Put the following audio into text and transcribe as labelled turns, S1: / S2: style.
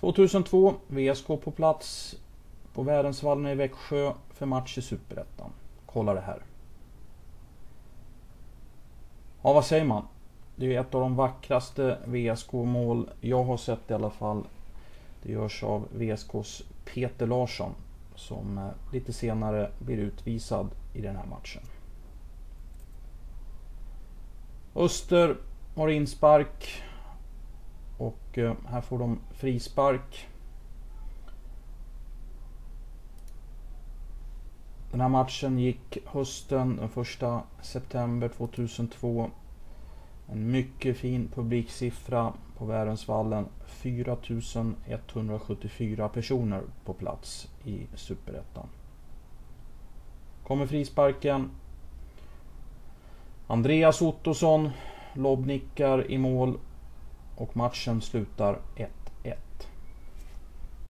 S1: 2002, VSK på plats på Värensvallen i Växjö för match i Superettan. Kolla det här. Ja, vad säger man? Det är ett av de vackraste VSK-mål jag har sett i alla fall. Det görs av VSKs Peter Larsson som eh, lite senare blir utvisad i den här matchen. Öster har inspark och eh, här får de frispark. Den här matchen gick hösten den 1 september 2002. En mycket fin publiksiffra på Värensvallen. 4174 personer på plats i Superettan. Kommer frisparken. Andreas Ottosson lobbnickar i mål och matchen slutar 1-1.